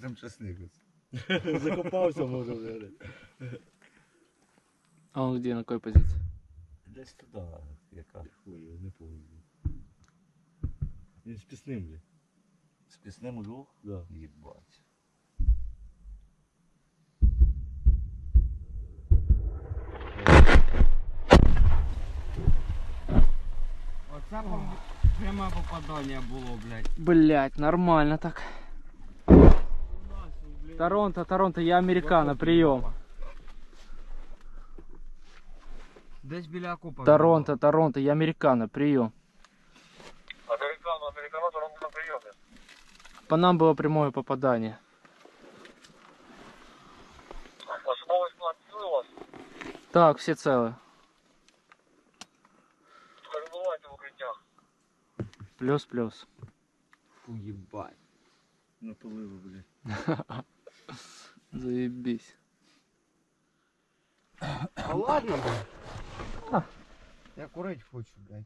там часник. Закопався, може, блядь. А он где, на какой позиции? Десь туди, яка. Хуй, його не помню. Він з пісним, блядь. З пісним у двох? Да. Їбать. Оце пом- пряме попадання було, блядь. Блять, нормально так. Торонто, Торонто, я американо, прием. Десь біля окопа. Торонто, Торонто, я американо, прием. Американо, американо, то на прийомі. По нам было прямое попадание. Особовий склад цілий у вас? Так, все целы. Перебувайте в укриттях. Плюс-плюс. Уїбать. Напалили, блядь. Заебись. А ладно, блядь. Я курить хочу, блядь.